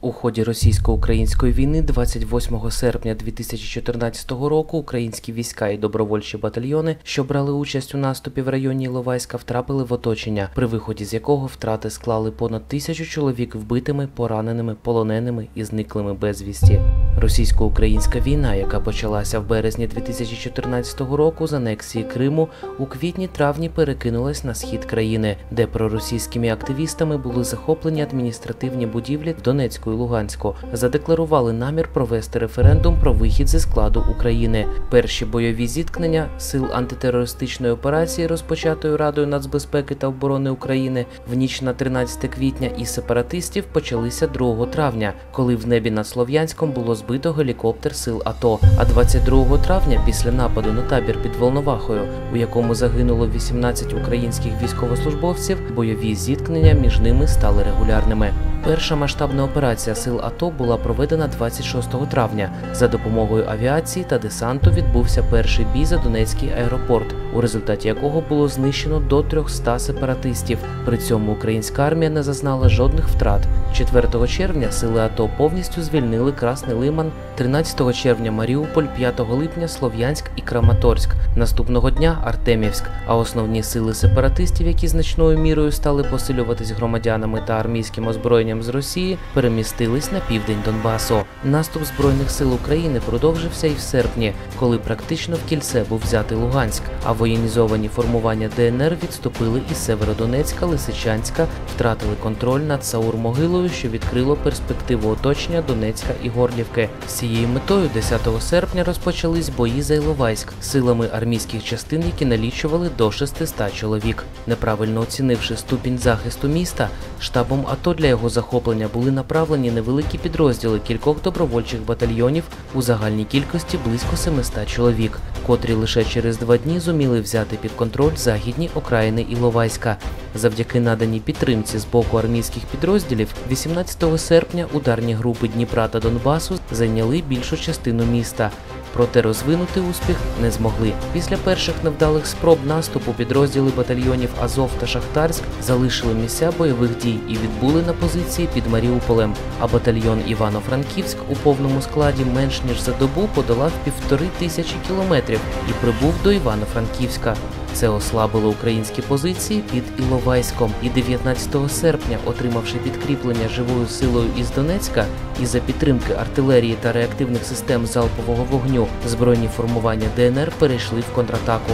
У ході російсько-української війни 28 серпня 2014 року українські війська і добровольчі батальйони, що брали участь у наступі в районі Іловайська, втрапили в оточення, при виході з якого втрати склали понад тисячу чоловік вбитими, пораненими, полоненими і зниклими безвісті. Російсько-українська війна, яка почалася в березні 2014 року з анексії Криму, у квітні-травні перекинулась на схід країни, де проросійськими активістами були захоплені адміністративні будівлі в Донецьку і Луганську. Задекларували намір провести референдум про вихід зі складу України. Перші бойові зіткнення сил антитерористичної операції, розпочатої Радою нацбезпеки та оборони України в ніч на 13 квітня, і сепаратистів почалися 2 травня, коли в небі над Слов'янськом було збито гелікоптер сил АТО. А 22 травня, після нападу на табір під Волновахою, у якому загинуло 18 українських військовослужбовців, бойові зіткнення між ними стали регулярними. Перша масштабна операція сил АТО була проведена 26 травня. За допомогою авіації та десанту відбувся перший бій за Донецький аеропорт, у результаті якого було знищено до 300 сепаратистів. При цьому українська армія не зазнала жодних втрат. 4 червня сили АТО повністю звільнили Красний Лиман, 13 червня Маріуполь, 5 липня Слов'янськ і Краматорськ. Наступного дня Артемівськ. А основні сили сепаратистів, які значною мірою стали посилюватись громадянами та армійським озброєнням з Росії, перемістились на південь Донбасу. Наступ збройних сил України продовжився і в серпні, коли практично в кільце був взятий Луганськ. А воєнізовані формування ДНР відступили із Северодонецька, Лисичанська, втратили контроль над Саур-Могилою, що відкрило перспективу оточення Донецька і Горлівки. З цією метою 10 серпня розпочались бої за Іловайськ силами армійських частин, які налічували до 600 чоловік. Неправильно оцінивши ступінь захисту міста, штабом АТО для його захоплення були направлені невеликі підрозділи кількох добровольчих батальйонів у загальній кількості близько 700 чоловік, котрі лише через два дні зуміли взяти під контроль західні окраїни Іловайська. Завдяки наданій підтримці з боку армійських підрозділів, 18 серпня ударні групи Дніпра та Донбасу зайняли більшу частину міста. Проте розвинути успіх не змогли. Після перших невдалих спроб наступу підрозділи батальйонів Азов та Шахтарськ залишили місця бойових дій і відбули на позиції під Маріуполем. А батальйон Івано-Франківськ у повному складі менш ніж за добу подолав півтори тисячі кілометрів і прибув до Івано-Франківська. Це ослабило українські позиції під Іловайськом. І 19 серпня, отримавши підкріплення живою силою із Донецька і за підтримки артилерії та реактивних систем залпового вогню, збройні формування ДНР перейшли в контратаку.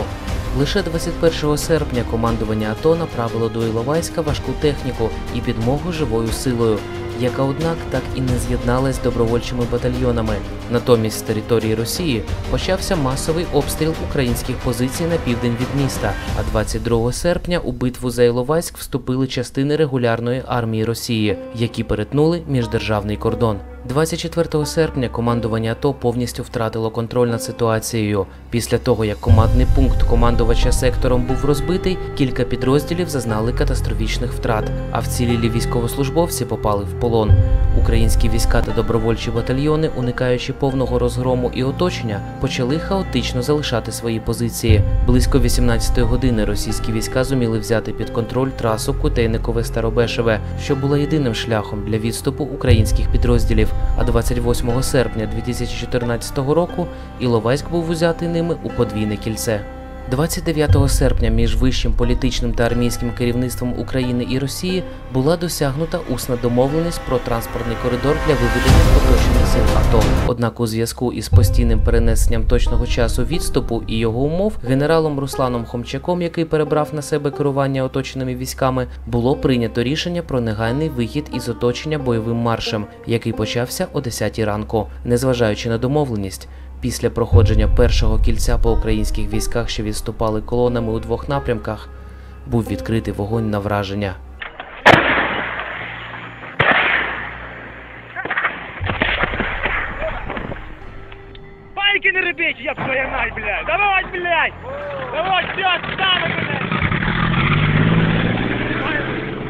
Лише 21 серпня командування АТО направило до Іловайська важку техніку і підмогу живою силою, яка, однак, так і не з'єдналась з добровольчими батальйонами. Натомість з території Росії почався масовий обстріл українських позицій на південь від міста. А 22 серпня у битву за Іловайськ вступили частини регулярної армії Росії, які перетнули міждержавний кордон. 24 серпня командування АТО повністю втратило контроль над ситуацією. Після того, як командний пункт командувача сектором був розбитий, кілька підрозділів зазнали катастрофічних втрат, а вцілілі військовослужбовці попали в полон. Українські війська та добровольчі батальйони, уникаючи повного розгрому і оточення, почали хаотично залишати свої позиції. Близько 18-ї години російські війська зуміли взяти під контроль трасу Кутейникове-Старобешеве, що була єдиним шляхом для відступу українських підрозділів. А 28 серпня 2014 року Іловайськ був узятий ними у подвійне кільце. 29 серпня між вищим політичним та армійським керівництвом України і Росії була досягнута усна домовленість про транспортний коридор для виведення оточених сил АТО. Однак, у зв'язку із постійним перенесенням точного часу відступу і його умов, генералом Русланом Хомчаком, який перебрав на себе керування оточеними військами, було прийнято рішення про негайний вихід із оточення бойовим маршем, який почався о 10 ранку, незважаючи на домовленість. Після проходження першого кільця по українських військах, що відступали колонами у двох напрямках, був відкритий вогонь на враження. Байки не ребите, я мать, блядь! Давай, блядь! Давай, все, отстану, блядь!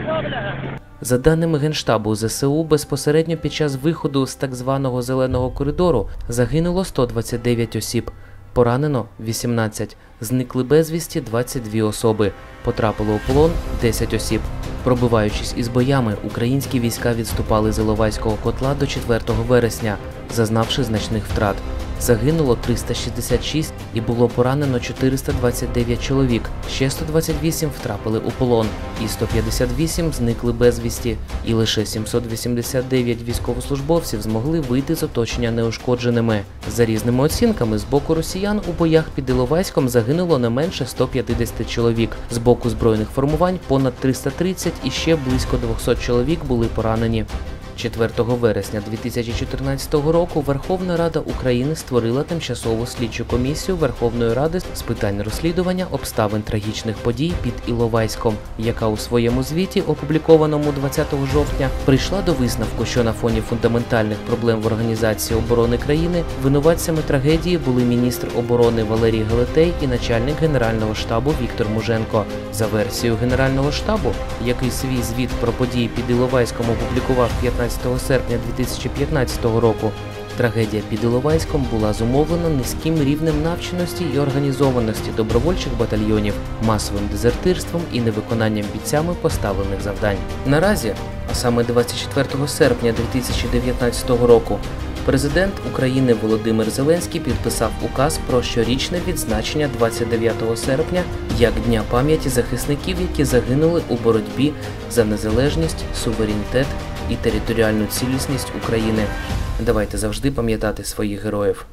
Всё, блядь! За даними Генштабу ЗСУ, безпосередньо під час виходу з так званого зеленого коридору загинуло 129 осіб. Поранено 18, зникли безвісті 22 особи, потрапило у полон 10 осіб. Пробиваючись із боями, українські війська відступали з Іловайського котла до 4 вересня, зазнавши значних втрат. Загинуло 366 і було поранено 429 чоловік. Ще 128 втрапили у полон, і 158 зникли безвісті. І лише 789 військовослужбовців змогли вийти з оточення неушкодженими. За різними оцінками, з боку росіян у боях під Іловайськом загинуло не менше 150 чоловік. З боку збройних формувань понад 330 і ще близько 200 чоловік були поранені. 4 вересня 2014 року Верховна Рада України створила тимчасову слідчу комісію Верховної Ради з питань розслідування обставин трагічних подій під Іловайськом, яка у своєму звіті, опублікованому 20 жовтня, прийшла до висновку, що на фоні фундаментальних проблем в організації оборони країни винуватцями трагедії були міністр оборони Валерій Гелетей і начальник генерального штабу Віктор Муженко. За версією генерального штабу, який свій звіт про події під Іловайськом опублікував 15 серпня 2015 року. Трагедія під Іловайськом була зумовлена низьким рівнем навченості і організованості добровольчих батальйонів, масовим дезертирством і невиконанням бійцями поставлених завдань. Наразі, а саме 24 серпня 2019 року, Президент України Володимир Зеленський підписав указ про щорічне відзначення 29 серпня як Дня пам'яті захисників, які загинули у боротьбі за незалежність, суверенітет і територіальну цілісність України. Давайте завжди пам'ятати своїх героїв.